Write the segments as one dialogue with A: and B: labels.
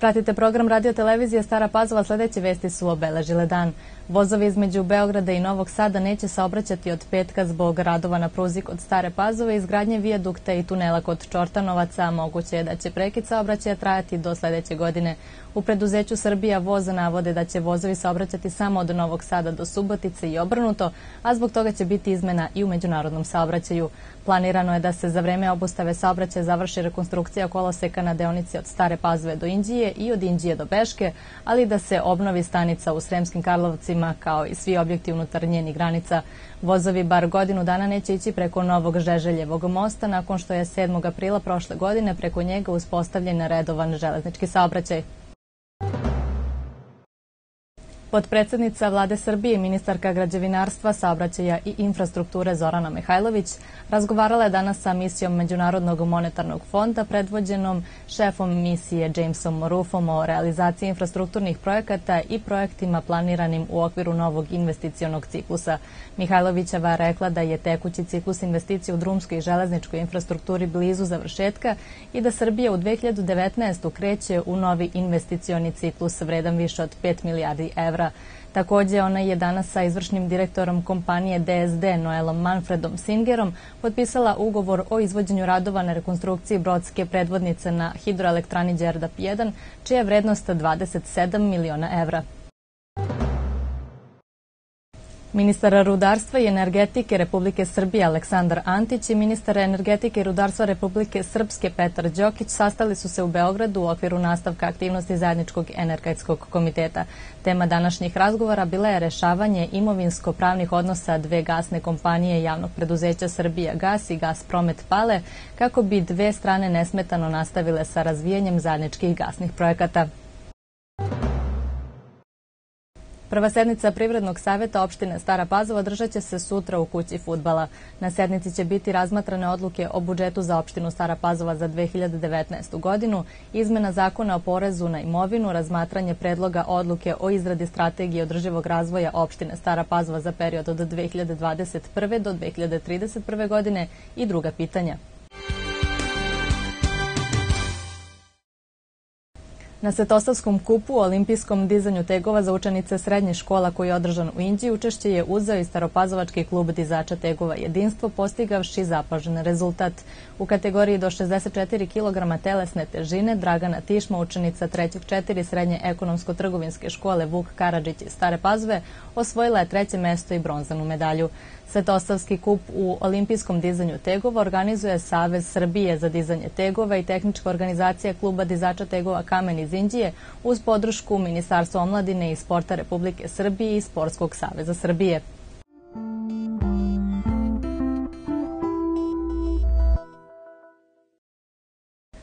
A: Pratite program radio televizije Stara Pazova, sledeće vesti su obeležile dan. Vozovi između Beograda i Novog Sada neće saobraćati od petka zbog radova na pruzi kod Stare Pazove, izgradnje vijadukta i tunela kod Čortanovaca. Moguće je da će prekid saobraćaja trajati do sledeće godine. U preduzeću Srbija voza navode da će vozovi saobraćati samo od Novog Sada do Subotice i obrnuto, a zbog toga će biti izmena i u međunarodnom saobraćaju. Planirano je da se za vreme obustave saobraćaja završi rekonstrukcija koloseka na deonici od Stare Pazove do Indije i od Indije do Beške, ali da se obnovi stanica u Sremskim Karlovcima kao i svi objekti unutar njenih granica. Vozovi bar godinu dana neće ići preko Novog Žeželjevog mosta nakon što je 7. aprila prošle godine preko njega uspostavljen redovan železnički saobraćaj. Podpredsednica vlade Srbije i ministarka građevinarstva, saobraćaja i infrastrukture Zorana Mihajlović razgovarala je danas sa misijom Međunarodnog monetarnog fonda predvođenom šefom misije Jamesom Morufom o realizaciji infrastrukturnih projekata i projektima planiranim u okviru novog investicionog ciklusa. Mihajlovićeva rekla da je tekući ciklus investicija u drumskoj i železničkoj infrastrukturi blizu završetka i da Srbija u 2019. kreće u novi investicioni ciklus vredan više od 5 milijardi evra Takođe, ona je danas sa izvršnim direktorom kompanije DSD Noelom Manfredom Singerom potpisala ugovor o izvođenju radova na rekonstrukciji brodske predvodnice na hidroelektrani Đerdap 1, čija je vrednost 27 miliona evra. Ministar rudarstva i energetike Republike Srbije Aleksandar Antić i ministar energetike i rudarstva Republike Srpske Petar Đokić sastali su se u Beogradu u okviru nastavka aktivnosti Zajedničkog energetskog komiteta. Tema današnjih razgovora bila je rešavanje imovinsko-pravnih odnosa dve gasne kompanije javnog preduzeća Srbija Gas i Gas Promet Pale kako bi dve strane nesmetano nastavile sa razvijanjem zajedničkih gasnih projekata. Prva sednica Privrednog saveta opštine Stara Pazova održat će se sutra u kući futbala. Na sednici će biti razmatrane odluke o budžetu za opštinu Stara Pazova za 2019. godinu, izmena zakona o porezu na imovinu, razmatranje predloga odluke o izradi strategije održivog razvoja opštine Stara Pazova za period od 2021. do 2031. godine i druga pitanja. Na Svetosavskom kupu olimpijskom dizanju tegova za učenice srednje škola koji je održan u Inđiji učešće je uzeo i Staropazovački klub dizača tegova jedinstvo postigavši zapažen rezultat. U kategoriji do 64 kg telesne težine Dragana Tišma, učenica trećeg četiri srednje ekonomsko-trgovinske škole Vuk Karadžić iz Stare Pazove, osvojila je treće mesto i bronzanu medalju. Svetosavski kup u olimpijskom dizanju tegova organizuje Savez Srbije za dizanje tegova i tehnička organizacija kluba dizača tegova Kamen iz Indije uz podršku Ministarstva omladine i sporta Republike Srbije i Sportskog saveza Srbije.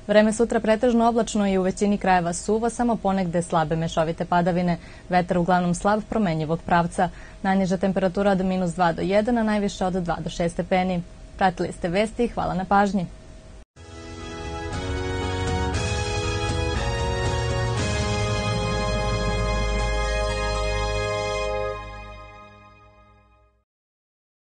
A: Vreme sutra pretežno oblačno i u većini krajeva suvo, samo ponegde slabe mešovite padavine. Vetar uglavnom slab promenjivog pravca. Najniža temperatura od minus 2 do 1, a najviša od 2 do 6 stepeni. Pratili ste vesti, hvala na pažnji.